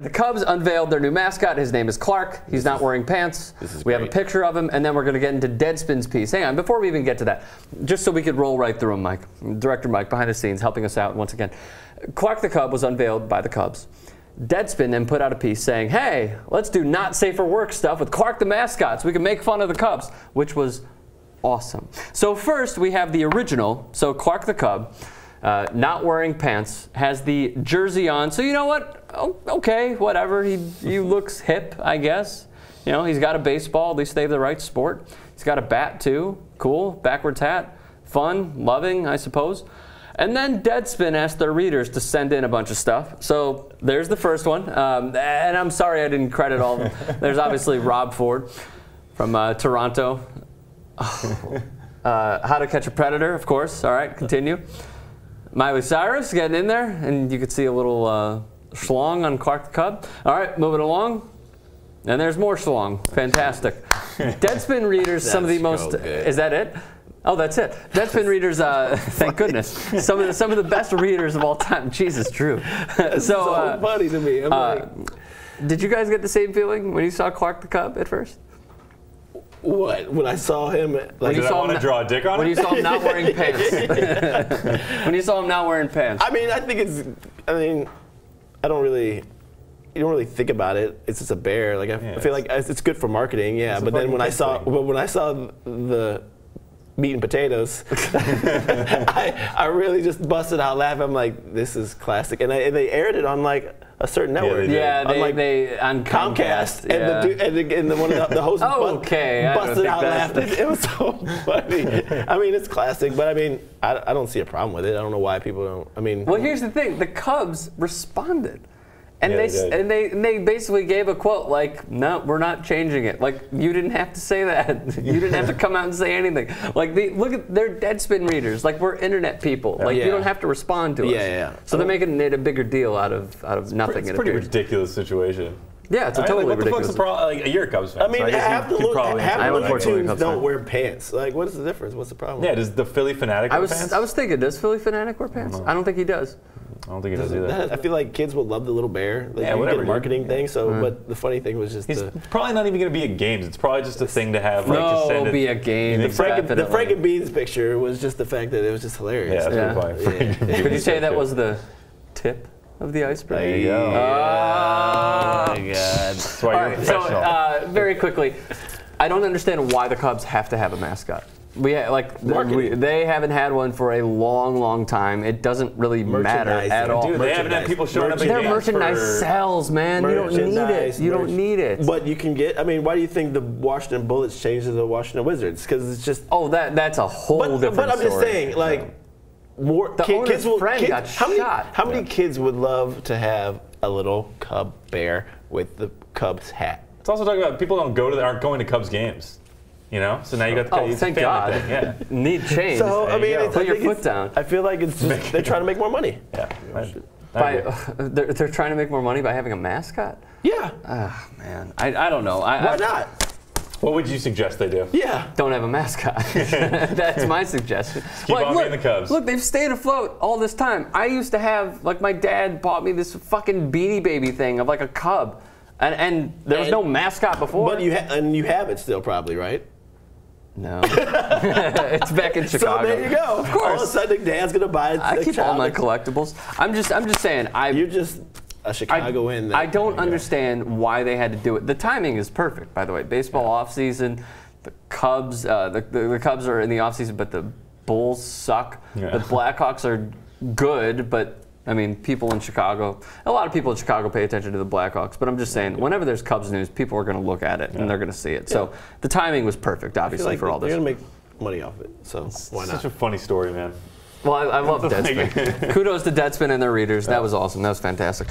The Cubs unveiled their new mascot. His name is Clark. He's not wearing pants. we have a picture of him, and then we're going to get into Deadspin's piece. Hang on, before we even get to that, just so we could roll right through him, Mike. Director Mike, behind the scenes, helping us out once again. Clark the Cub was unveiled by the Cubs. Deadspin then put out a piece saying, hey, let's do not safe for work stuff with Clark the mascot so we can make fun of the Cubs, which was awesome. So first we have the original, so Clark the Cub, uh, not wearing pants, has the jersey on. So you know what? Oh, okay, whatever. He, he looks hip, I guess. You know, he's got a baseball. At least they have the right sport. He's got a bat too. Cool. Backwards hat. Fun. Loving, I suppose. And then Deadspin asked their readers to send in a bunch of stuff. So there's the first one. Um, and I'm sorry I didn't credit all of them. There's obviously Rob Ford from uh, Toronto. Uh, How to Catch a Predator, of course. All right, continue. Miley Cyrus getting in there, and you could see a little uh, schlong on Clark the Cub. All right, moving along. And there's more schlong. Fantastic. Deadspin readers, some of the most. so. Is that it? Oh, that's it. Deadspin readers, uh, thank goodness. Some of the some of the best readers of all time. Jesus, Drew. so, so uh, funny to me. I'm uh, like, did you guys get the same feeling when you saw Clark the Cub at first? What? When I saw him, like, you Did I saw want to draw a dick on When it? you saw him not wearing pants. when you saw him not wearing pants. I mean, I think it's. I mean, I don't really. You don't really think about it. It's just a bear. Like I, Yeah, I feel like it's it's good for marketing. Yeah, but then when I saw, but when I saw the meat and potatoes, I, I really just busted out laughing. I'm like, this is classic. And, I, and they aired it on like a certain they network. did. yeah, on, they, like, they on Comcast. Comcast, and, yeah. the dude, and, the, and the one of the, the hosts Oh, bust- okay, busted out laughing. It was so funny. I mean, it's classic, but I mean, I, I don't see a problem with it. I don't know why people don't. I mean, Well, here's the thing: the Cubs responded, and Yeah, they, they and they and they basically gave a quote like, "No, we're not changing it." Like you didn't have to say that. you didn't have to come out and say anything. Like the, look at they're Deadspin readers. Like we're internet people. Like you don't have to respond to us. Yeah, yeah. So they're making it a bigger deal out of out of nothing. It's a it pretty appears. ridiculous situation. Yeah, it's a mean, totally like, what ridiculous. the fuck's the problem? Like, you're a Cubs fan. I mean, so I guess half you the could look, probably half answer I am the that. unfortunately a Cubs don't fan. wear pants. Like, what is the difference? What's the problem? Yeah, does the Phillie Phanatic I wear was pants? I was thinking, does Phillie Phanatic wear pants? Uh-huh. I don't think he does. I don't think he does either. That- I feel like kids will love the little bear. Like, Yeah, you whatever, Get a dude. marketing thing. So, but the funny thing was just He's the. probably not even going to be at games. It's probably just a thing to have. Like, No, to send it'll be a game. The think? Frank- Frank, the Frank and Beans picture was just the fact that it was just hilarious. Yeah, that's Yeah. funny. Yeah. Could you say that was the tip of the iceberg? There you go. Ah. Oh my God. That's why you're a right, so uh, very quickly, I don't understand why the Cubs have to have a mascot. We like we, they haven't had one for a long, long time. It doesn't really matter at all. Dude, they haven't had people showing up at Their merchandise sells, man. You don't need it. You don't need it. But you can get. I mean, why do you think the Washington Bullets changed to the Washington Wizards? Because it's just. oh, that that's a whole But, different but I'm just saying, like, more The ki- owner's kids will. friend kids, got how many, shot. How many kids would love to have a little Cub bear with the Cubs hat? It's also talking about people don't go to aren't going to Cubs games. You know, so now you got the Oh, it's a thank family God. Thing. Yeah, Need change. So I There you mean, go. it's, Put I your foot it's- down. I feel like it's just they're trying to make more money. yeah. I, I by, agree. they're, they're trying to make more money by having a mascot. Yeah. Ah, man, I, I don't know. I, Why I not? What would you suggest they do? Yeah. Don't have a mascot. That's my suggestion. keep Like, on look, being the Cubs. Look, they've stayed afloat all this time. I used to have, like, my dad bought me this fucking beanie baby thing of like a cub, and and there was And- no mascot before. But you ha- and you have it still probably right. no, it's back in Chicago. So there you go. Of course. All of a sudden, Dad's gonna buy. I the keep all my collectibles. I'm just, I'm just saying, I. You're just a Chicago in. That, I don't understand why they had to do it. The timing is perfect, by the way. Baseball off season, the Cubs, uh, the, the, the Cubs are in the off season, but the Bulls suck. Yeah. The Blackhawks are good, but I mean, people in Chicago, a lot of people in Chicago pay attention to the Blackhawks. But I'm just saying, whenever there's Cubs news, people are going to look at it and they're going to see it. So the timing was perfect, obviously, like for all this. they're gonna make money off it. So why not? Such a funny story, man. Well, I, I love Deadspin. Kudos to Deadspin and their readers. That was awesome. That was fantastic.